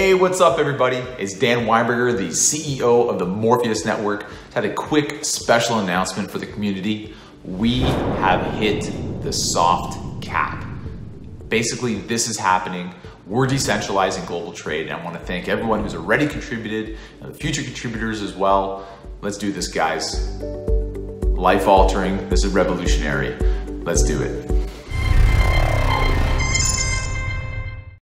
Hey, what's up, everybody? It's Dan Weinberger, the CEO of the Morpheus Network. Had a quick special announcement for the community. We have hit the soft cap. Basically, this is happening. We're decentralizing global trade, and I want to thank everyone who's already contributed, and the future contributors as well. Let's do this, guys. Life altering, this is revolutionary. Let's do it.